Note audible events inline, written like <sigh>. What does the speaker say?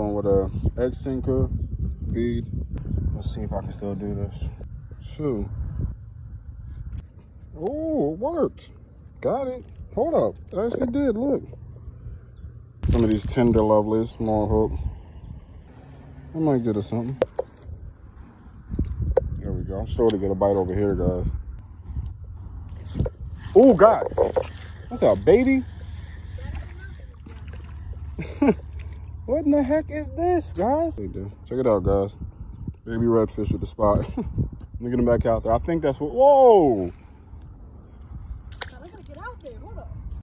going with a egg sinker bead. Let's see if I can still do this. Two. Oh, it worked. Got it. Hold up. I actually did, look. Some of these tender lovely small hook. I might get her something. There we go. I'm sure to get a bite over here, guys. Oh, God. That's a baby. <laughs> What in the heck is this, guys? Check it out, guys. Baby redfish at the spot. <laughs> Let me get him back out there. I think that's what, whoa!